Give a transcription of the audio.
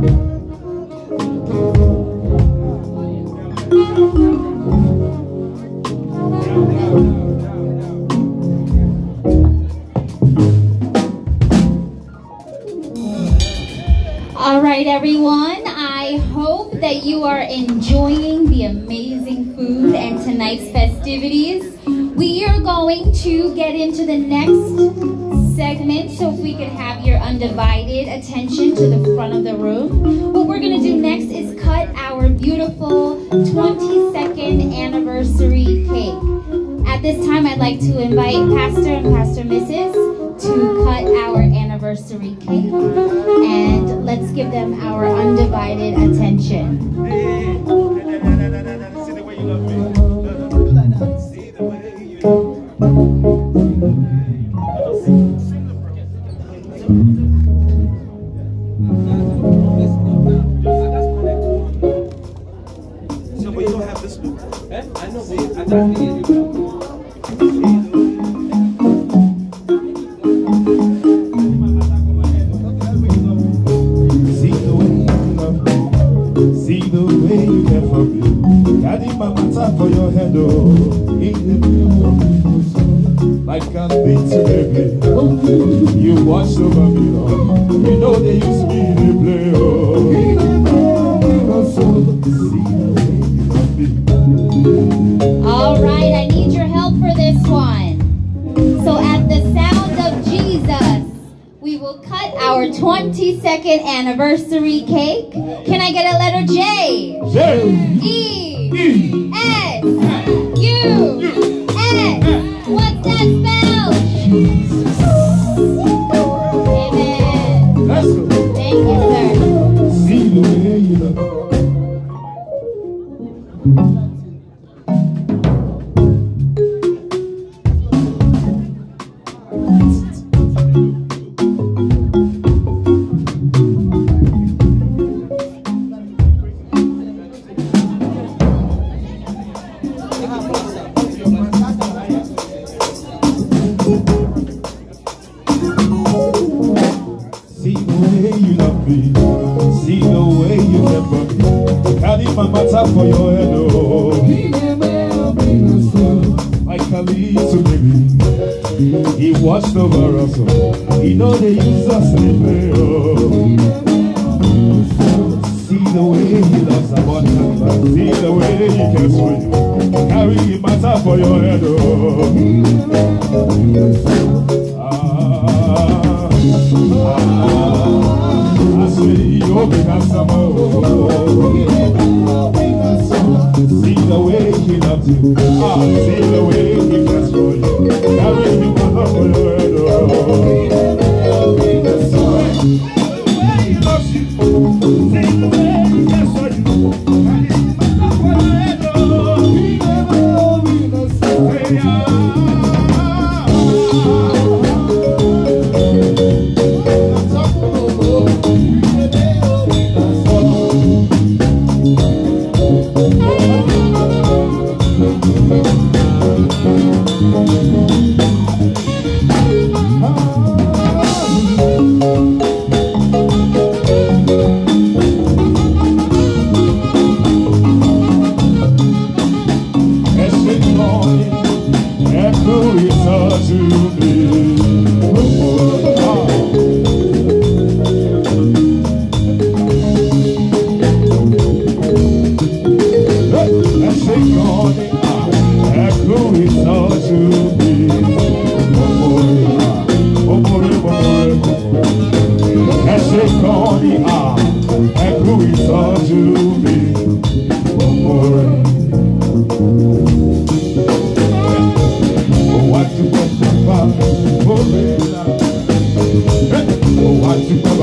All right, everyone. I hope that you are enjoying the amazing food and tonight's festivities. We are going to get into the next segment, so if we could have your undivided attention to the front of the room. What we're going to do next is cut our beautiful 22nd anniversary cake. At this time, I'd like to invite Pastor and Pastor Mrs. to cut our anniversary cake. And let's give them our undivided attention. See the way you love me. All right, I need your help for this one. So, at the sound of Jesus, we will cut our 22nd anniversary cake. Can I get a letter J? J. E E. way you love me. See the way you care for me. Carry my matter for your head, oh. Like a little baby. He watched over us, oh. He know they use us in play, oh. See the way he loves about us. See the way he cares for you. Carry matter for your head, oh. Ah. See the way he loves you. Ah, see the way he cares for you. Watu baba